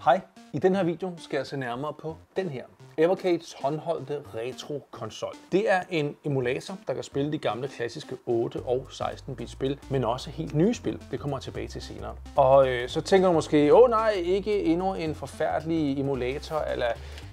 Hej, i den her video skal jeg se nærmere på den her. Evercades håndholdte retro-konsol. Det er en emulator, der kan spille de gamle klassiske 8 og 16-bit spil, men også helt nye spil. Det kommer jeg tilbage til senere. Og øh, så tænker du måske, åh nej, ikke endnu en forfærdelig emulator, eller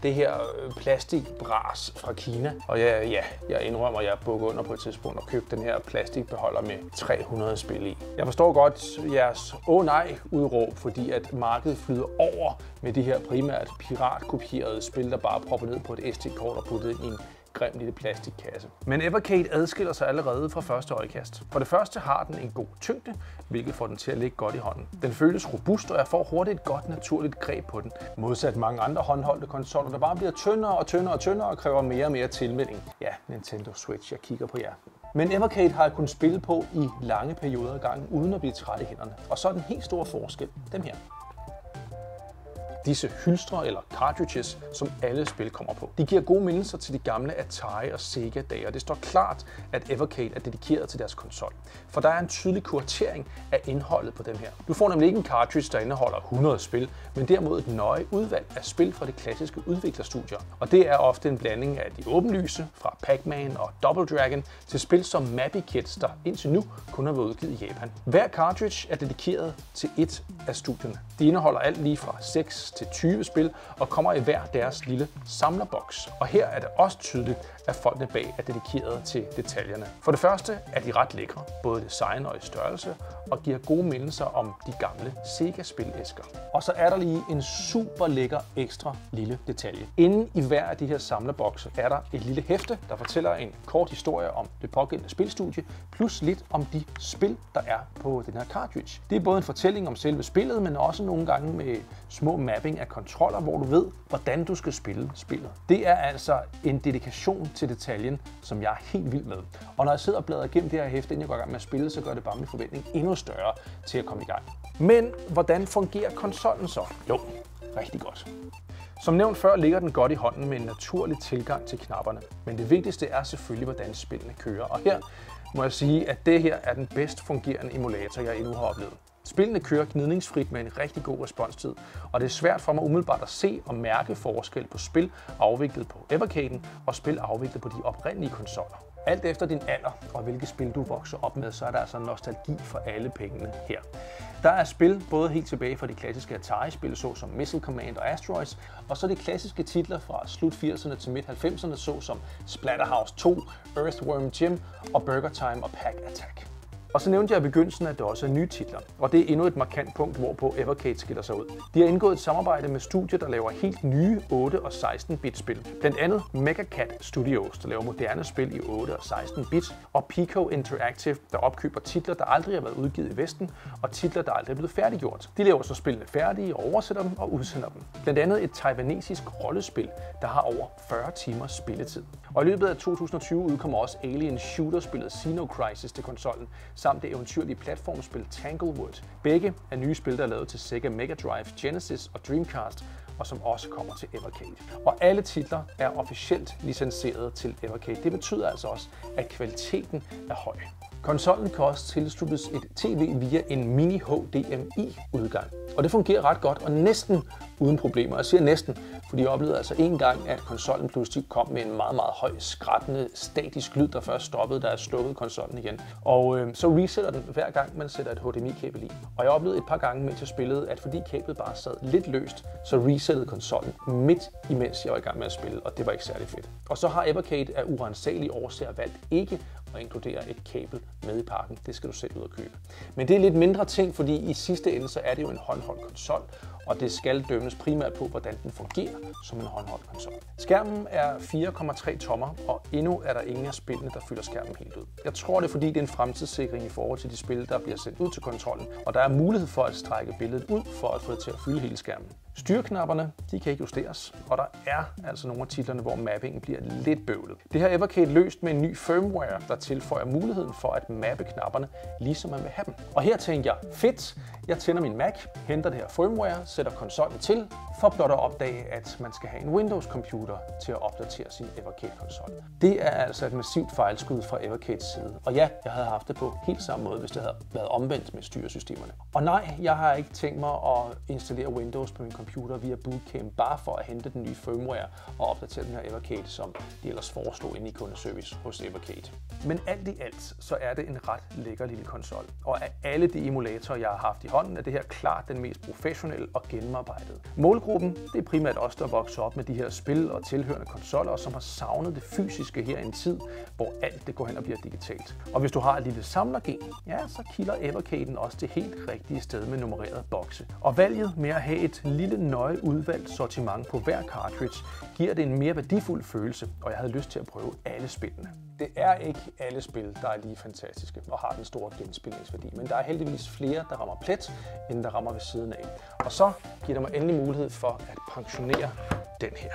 det her øh, plastikbras fra Kina. Og ja, ja, jeg indrømmer, at jeg bukkede under på et tidspunkt og købte den her plastikbeholder med 300 spil i. Jeg forstår godt jeres åh nej udråb, fordi at markedet flyder over med de her primært piratkopierede spil, der bare propper ned på et SD-kort og puttet i en grim lille plastikkasse. Men Evercade adskiller sig allerede fra første øjekast. For det første har den en god tyngde, hvilket får den til at ligge godt i hånden. Den føles robust, og jeg får hurtigt et godt naturligt greb på den. Modsat mange andre håndholdte konsoller, der bare bliver tyndere og tyndere og tyndere og kræver mere og mere tilmelding. Ja, Nintendo Switch, jeg kigger på jer. Men Evercade har jeg kunnet spille på i lange perioder af gangen, uden at blive træt i hænderne. Og så er den helt store forskel, dem her disse hylstre eller cartridges, som alle spil kommer på. De giver gode mindelser til de gamle Atari og Sega dage, og det står klart, at Evercade er dedikeret til deres konsol. For der er en tydelig kuratering af indholdet på dem her. Du får nemlig ikke en cartridge, der indeholder 100 spil, men derimod et nøje udvalg af spil fra det klassiske udviklerstudier. Og det er ofte en blanding af de åbenlyse fra Pac-Man og Double Dragon til spil som Mappy Kids, der indtil nu kun har været udgivet i Japan. Hver cartridge er dedikeret til et af studierne. De indeholder alt lige fra 6 til 20 spil og kommer i hver deres lille samlerboks. Og her er det også tydeligt, er folkene bag er dedikeret til detaljerne. For det første er de ret lækre, både design og i størrelse, og giver gode mindelser om de gamle Sega-spilæsker. Og så er der lige en super lækker ekstra lille detalje. Inden i hver af de her samlerbokse er der et lille hæfte, der fortæller en kort historie om det pågældende spilstudie, plus lidt om de spil, der er på den her cartridge. Det er både en fortælling om selve spillet, men også nogle gange med små mapping af kontroller, hvor du ved, hvordan du skal spille spillet. Det er altså en dedikation til detaljen, som jeg er helt vild med. Og når jeg sidder og bladrer igennem det her hæfte, inden jeg går i gang med at spille, så gør det bare min forventning endnu større til at komme i gang. Men hvordan fungerer konsollen så? Jo, rigtig godt. Som nævnt før ligger den godt i hånden med en naturlig tilgang til knapperne. Men det vigtigste er selvfølgelig, hvordan spillene kører. Og her må jeg sige, at det her er den bedst fungerende emulator, jeg endnu har oplevet. Spillene kører gnidningsfrit med en rigtig god responstid, og det er svært for mig umiddelbart at se og mærke forskel på spil afviklet på Evercaden og spil afviklet på de oprindelige konsoller. Alt efter din alder og hvilke spil du vokser op med, så er der altså nostalgi for alle pengene her. Der er spil både helt tilbage fra de klassiske Atari-spil, såsom Missile Command og Asteroids, og så de klassiske titler fra slut 80'erne til midt 90'erne, såsom Splatterhouse 2, Earthworm Jim og Burger Time og Pack Attack. Og så nævnte jeg i begyndelsen, at det også er nye titler, og det er endnu et markant punkt, hvorpå Evercade skiller sig ud. De har indgået et samarbejde med studier, der laver helt nye 8 og 16-bit spil. Blandt andet Megacat Studios, der laver moderne spil i 8 og 16 bit, og Pico Interactive, der opkøber titler, der aldrig har været udgivet i Vesten, og titler, der aldrig er blevet færdiggjort. De laver så spillene færdige og oversætter dem og udsender dem. Blandt andet et taiwanesisk rollespil, der har over 40 timers spilletid. Og i løbet af 2020 udkommer også Alien Shooter-spillet Sino Crisis til konsollen, samt det eventyrlige platformspil Tanglewood. Begge er nye spil, der er lavet til Sega Mega Drive, Genesis og Dreamcast, og som også kommer til Evercade. Og alle titler er officielt licenseret til Evercade. Det betyder altså også, at kvaliteten er høj. Konsollen kan også tilsluttes et tv via en mini HDMI udgang. Og det fungerer ret godt og næsten uden problemer. Jeg siger næsten, fordi jeg oplevede altså en gang, at konsollen pludselig kom med en meget, meget høj, skrættende, statisk lyd, der først stoppede, da jeg slukkede konsollen igen. Og øh, så resetter den hver gang, man sætter et HDMI-kabel i. Og jeg oplevede et par gange, mens jeg spillede, at fordi kablet bare sad lidt løst, så resettede konsollen midt imens jeg var i gang med at spille, og det var ikke særlig fedt. Og så har Evercade af urensagelige årsager valgt ikke og inkludere et kabel med i pakken. Det skal du selv ud og købe. Men det er lidt mindre ting, fordi i sidste ende så er det jo en håndholdt konsol, og det skal dømmes primært på, hvordan den fungerer som en håndholdt konsol. Skærmen er 4,3 tommer, og endnu er der ingen af spillene, der fylder skærmen helt ud. Jeg tror, det er fordi, det er en fremtidssikring i forhold til de spil, der bliver sendt ud til kontrollen, og der er mulighed for at strække billedet ud for at få det til at fylde hele skærmen. Styrknapperne de kan ikke justeres, og der er altså nogle af titlerne, hvor mappingen bliver lidt bøvlet. Det har Evercade løst med en ny firmware, der tilføjer muligheden for at mappe knapperne, ligesom man vil have dem. Og her tænker jeg, fedt, jeg tænder min Mac, henter det her firmware, sætter konsollen til, for blot at opdage, at man skal have en Windows-computer til at opdatere sin Evercade-konsol. Det er altså et massivt fejlskud fra Evercades side. Og ja, jeg havde haft det på helt samme måde, hvis det havde været omvendt med styresystemerne. Og nej, jeg har ikke tænkt mig at installere Windows på min computer via Bootcamp, bare for at hente den nye firmware og opdatere den her Evercade, som de ellers foreslog inde i kundeservice hos Evercade. Men alt i alt, så er det en ret lækker lille konsol. Og af alle de emulatorer, jeg har haft i hånden, er det her klart den mest professionelle og gennemarbejdet. Målgruppen, det er primært os, der vokser op med de her spil og tilhørende konsoller, og som har savnet det fysiske her i en tid, hvor alt det går hen og bliver digitalt. Og hvis du har et lille samlergen, ja, så kilder Evercaden også det helt rigtige sted med nummererede bokse. Og valget med at have et lille nøje udvalgt sortiment på hver cartridge, giver det en mere værdifuld følelse, og jeg havde lyst til at prøve alle spillene. Det er ikke alle spil, der er lige fantastiske og har den store genspilningsværdi, men der er heldigvis flere, der rammer plet, end der rammer ved siden af. Og så giver det mig endelig mulighed for at pensionere den her.